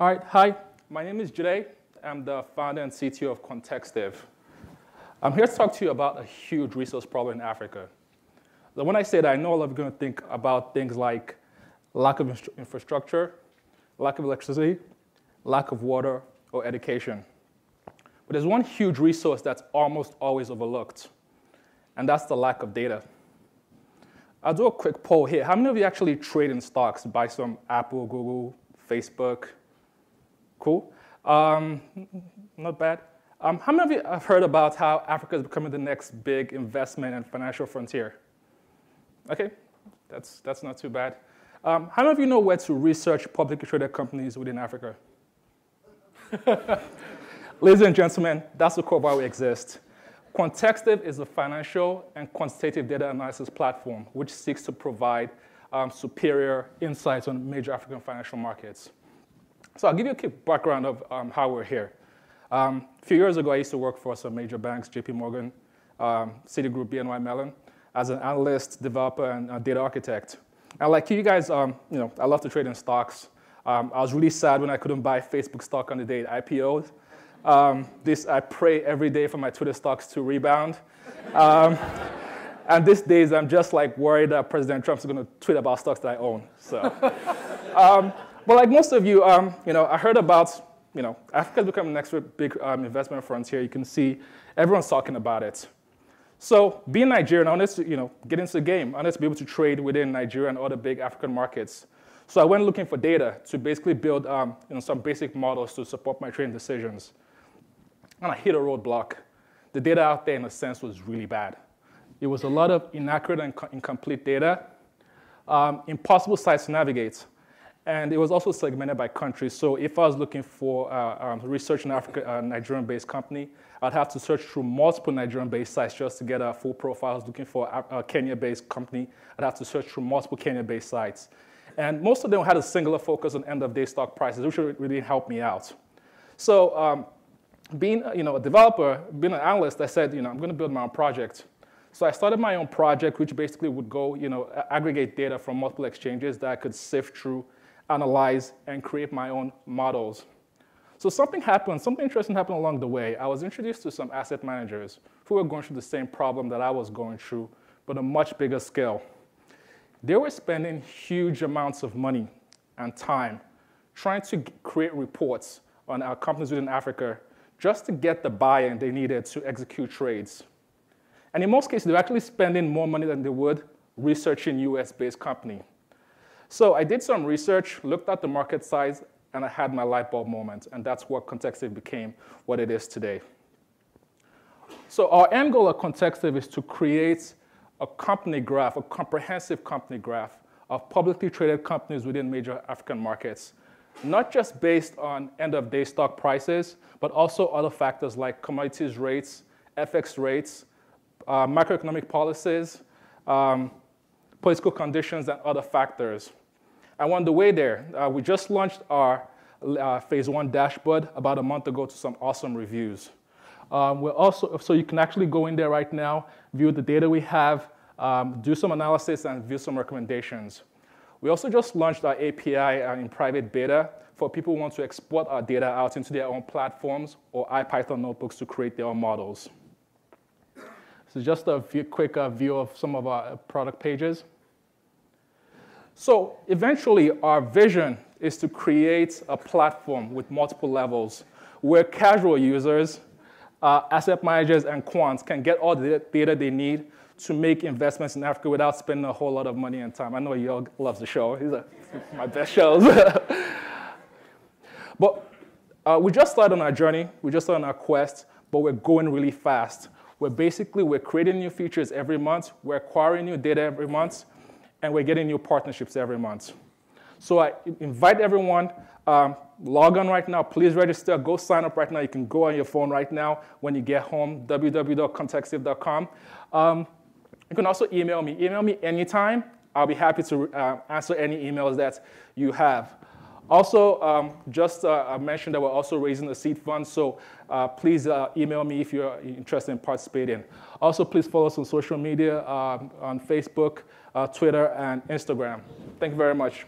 All right, hi, my name is Jide. I'm the founder and CTO of Quantextive. I'm here to talk to you about a huge resource problem in Africa. When I say that, I know a lot of you are going to think about things like lack of infrastructure, lack of electricity, lack of water, or education. But there's one huge resource that's almost always overlooked, and that's the lack of data. I'll do a quick poll here. How many of you actually trade in stocks, buy some Apple, Google, Facebook? Cool. Um, not bad. Um, how many of you have heard about how Africa is becoming the next big investment and financial frontier? Okay, that's, that's not too bad. Um, how many of you know where to research publicly traded companies within Africa? Ladies and gentlemen, that's the core why we exist. Quantextive is a financial and quantitative data analysis platform which seeks to provide um, superior insights on major African financial markets. So I'll give you a quick background of um, how we're here. Um, a few years ago, I used to work for some major banks, JP Morgan, um, Citigroup, BNY Mellon, as an analyst, developer, and data architect. And like you guys, um, you know, I love to trade in stocks. Um, I was really sad when I couldn't buy Facebook stock on the day it IPO'd. Um, this, I pray every day for my Twitter stocks to rebound. And these days, I'm just like worried that President Trump's going to tweet about stocks that I own. So, but like most of you, um, you know, I heard about, you know, Africa's becoming the next big um, investment frontier. You can see everyone's talking about it. So, being Nigerian, I wanted to, you know, get into the game. I wanted to be able to trade within Nigeria and other big African markets. So I went looking for data to basically build um, you know, some basic models to support my trading decisions and I hit a roadblock. The data out there, in a sense, was really bad. It was a lot of inaccurate and incomplete data, um, impossible sites to navigate, and it was also segmented by country. So if I was looking for uh, um, research in Africa, uh, Nigerian-based company, I'd have to search through multiple Nigerian-based sites just to get a full profile. I was looking for a, a Kenya-based company, I'd have to search through multiple Kenya-based sites. And most of them had a singular focus on end-of-day stock prices, which really helped me out. So um, being you know, a developer, being an analyst, I said, you know, I'm going to build my own project. So I started my own project, which basically would go, you know, aggregate data from multiple exchanges that I could sift through, analyze, and create my own models. So something happened, something interesting happened along the way. I was introduced to some asset managers who were going through the same problem that I was going through, but a much bigger scale. They were spending huge amounts of money and time trying to create reports on our companies within Africa just to get the buy-in they needed to execute trades. And in most cases, they're actually spending more money than they would researching US-based company. So I did some research, looked at the market size, and I had my light bulb moment, and that's what Quantextive became what it is today. So our end goal at Quantextive is to create a company graph, a comprehensive company graph of publicly traded companies within major African markets not just based on end of day stock prices, but also other factors like commodities rates, FX rates, uh, macroeconomic policies, um, political conditions, and other factors. And on the way there, uh, we just launched our uh, phase one dashboard about a month ago to some awesome reviews. Um, we're also, so you can actually go in there right now, view the data we have, um, do some analysis, and view some recommendations. We also just launched our API uh, in private beta for people who want to export our data out into their own platforms or IPython notebooks to create their own models. So just a view, quick uh, view of some of our product pages. So eventually, our vision is to create a platform with multiple levels where casual users, uh, asset managers, and quants can get all the data they need to make investments in Africa without spending a whole lot of money and time. I know you all love the show. Are my best shows. but uh, we just started on our journey. We just started on our quest, but we're going really fast. We're basically, we're creating new features every month. We're acquiring new data every month, and we're getting new partnerships every month. So I invite everyone, um, log on right now. Please register. Go sign up right now. You can go on your phone right now when you get home, www.quantextive.com. Um, you can also email me. Email me anytime. I'll be happy to uh, answer any emails that you have. Also, um, just uh, I mentioned that we're also raising a seed fund, so uh, please uh, email me if you're interested in participating. Also, please follow us on social media um, on Facebook, uh, Twitter, and Instagram. Thank you very much.